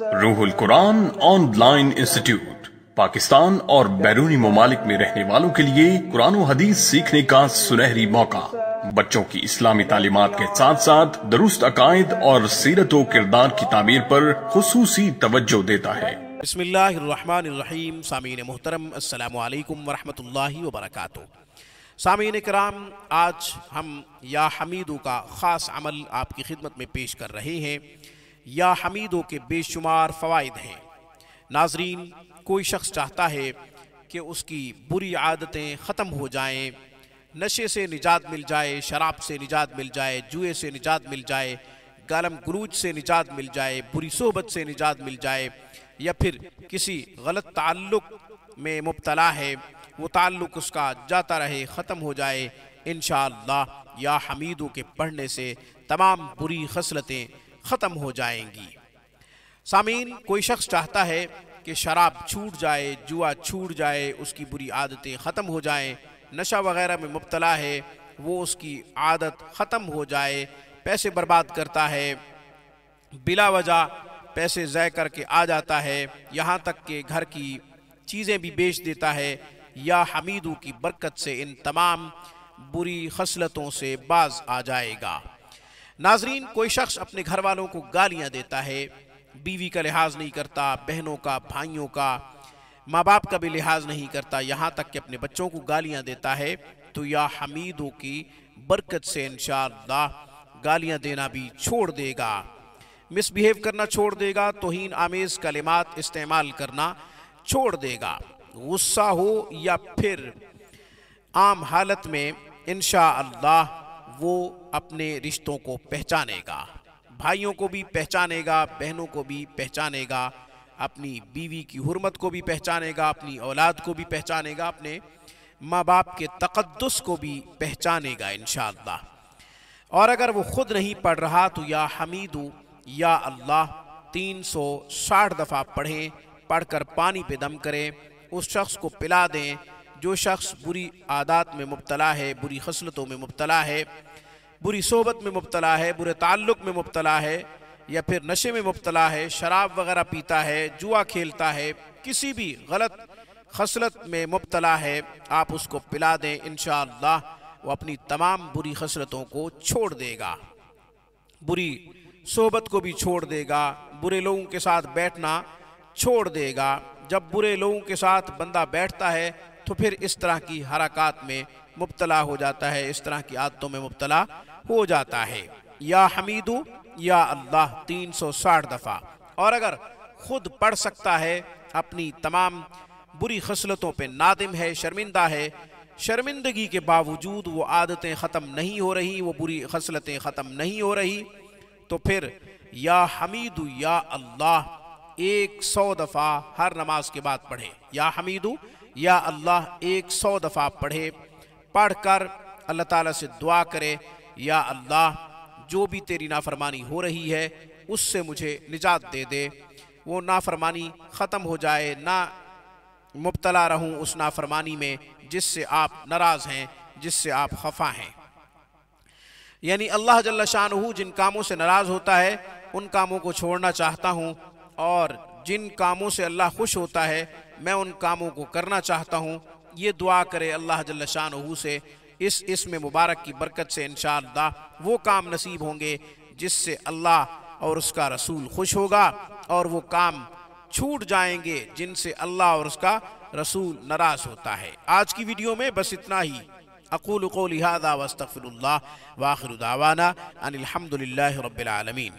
रूहुल Quran online institute, Pakistan और बैरूनी ममालिक में रहने वालों के लिए कुरान हदीस सीखने का सुनहरी मौका। बच्चों की इस्लामी तालीमत के साथ साथ दुरुस्त अकायद और सीरत किरदार की तमीर पर खसूसी तवज्जो देता है। बसमीम सामीन मोहतरम अल्लाम वरहमल वबरक सामीन कराम आज हम या हमीदू का ख़ास अमल आपकी खिदमत में पेश कर रहे हैं। या हमीदों के बेशुमार फ़वाद हैं। नाजरीन कोई शख्स चाहता है कि उसकी बुरी आदतें ख़त्म हो जाएँ, नशे से निजात मिल जाए शराब से निजात मिल जाए जुए से निजात मिल जाए गालम गलूज से निजात मिल जाए बुरी सोहबत से निजात मिल जाए या फिर किसी गलत ताल्लुक में मुबतला है वो ताल्लुक उसका जाता रहे ख़त्म हो जाए इन या हमीदों के पढ़ने से तमाम बुरी खसलतें ख़त्म हो जाएँगी। सामीन, कोई शख्स चाहता है कि शराब छूट जाए, जुआ छूट जाए, उसकी बुरी आदतें ख़त्म हो जाएँ, नशा वगैरह में मुबतला है, वो उसकी आदत ख़त्म हो जाए, पैसे बर्बाद करता है, बिला वजह पैसे ज़य करके आ जाता है, यहाँ तक कि घर की चीज़ें भी बेच देता है, या हमीदू की बरकत से इन तमाम बुरी खसलतों से बाज आ जाएगा। नाजरीन, कोई शख्स अपने घर वालों को गालियाँ देता है, बीवी का लिहाज नहीं करता, बहनों का, भाइयों का माँ बाप का भी लिहाज नहीं करता, यहाँ तक कि अपने बच्चों को गालियाँ देता है तो या हमीदों की बरकत से इन गालियाँ देना भी छोड़ देगा। मिसबिहेव करना छोड़ देगा, तोहन, आमेज, कलिमात इस्तेमाल करना छोड़ देगा। गुस्सा हो या फिर आम हालत में इन वो अपने रिश्तों को पहचानेगा, भाइयों को भी पहचानेगा, बहनों को भी पहचानेगा, अपनी बीवी की हुरमत को भी पहचानेगा, अपनी औलाद को भी पहचानेगा, अपने माँ बाप के तकदस को भी पहचानेगा इन और अगर वो खुद नहीं पढ़ रहा तो या हमीदू, या अल्लाह, तीन सौ साठ दफ़ा पढ़ें, पढ़कर पानी पे दम करें, उस शख्स को पिला दें जो शख्स बुरी आदात में मुबतला है, बुरी खसलतों में मुबतला है, बुरी सोबत में मुबतला है, बुरे ताल्लुक में मुबतला है, या फिर नशे में मुबतला है, शराब वगैरह पीता है, जुआ खेलता है, किसी भी गलत खसलत में मुबतला है, आप उसको पिला दें इन वो अपनी तमाम बुरी खसलतों को छोड़ देगा। बुरी सोबत को भी छोड़ देगा, बुरे लोगों के साथ बैठना छोड़ देगा। जब बुरे लोगों के साथ बंदा बैठता है तो फिर इस तरह की हरकत में मुबतला हो जाता है, इस तरह की आदतों में मुबतला हो जाता है। या हमीदू, या अल्लाह, तीन सौ साठ दफ़ा। और अगर खुद पढ़ सकता है, अपनी तमाम बुरी खसलतों पे नादिम है, शर्मिंदा है, शर्मिंदगी के बावजूद वो आदतें ख़त्म नहीं हो रही, वो बुरी खसलतें ख़त्म नहीं हो रही तो फिर या हमीदू, या अल्लाह एक सौ दफ़ा हर नमाज़ के बाद पढ़े। या हमीदू, या अल्लाह एक सौ दफ़ा पढ़े, पढ़कर अल्लाह ताला से दुआ करे, या अल्लाह, जो भी तेरी नाफरमानी हो रही है, उससे मुझे निजात दे दे। वो नाफरमानी ख़त्म हो जाए, ना मुबतला रहूँ उस नाफरमानी में, जिससे आप नाराज़ हैं, जिससे आप खफा हैं। यानी अल्लाह जल्ला शाह जिन कामों से नाराज़ होता है, उन कामों को छोड़ना चाहता हूँ और जिन कामों से अल्लाह खुश होता है, मैं उन कामों को करना चाहता हूँ। ये दुआ करे अल्लाह जल्ला शाह से, इस इसमें मुबारक की बरकत से इन वो काम नसीब होंगे, जिससे अल्लाह और उसका रसूल खुश होगा और वो काम छूट जाएँगे, जिनसे अल्लाह और उसका रसूल नाराज़ होता है। आज की वीडियो में बस इतना ही। अकूल को लिहाजा वस्तफ़िल्ला वाखिर दावाना अनिलहमदिल्ला रबालमीन